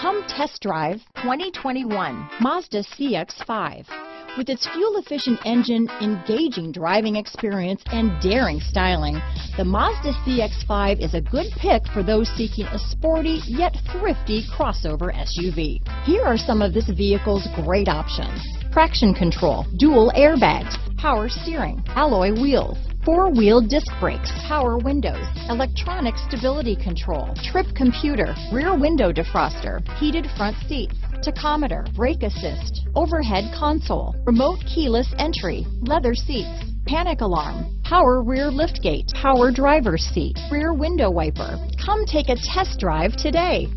Come test drive 2021 Mazda CX-5. With its fuel-efficient engine, engaging driving experience, and daring styling, the Mazda CX-5 is a good pick for those seeking a sporty yet thrifty crossover SUV. Here are some of this vehicle's great options. Traction control, dual airbags, power steering, alloy wheels, four-wheel disc brakes, power windows, electronic stability control, trip computer, rear window defroster, heated front seats, tachometer, brake assist, overhead console, remote keyless entry, leather seats, panic alarm, power rear liftgate, power driver's seat, rear window wiper. Come take a test drive today.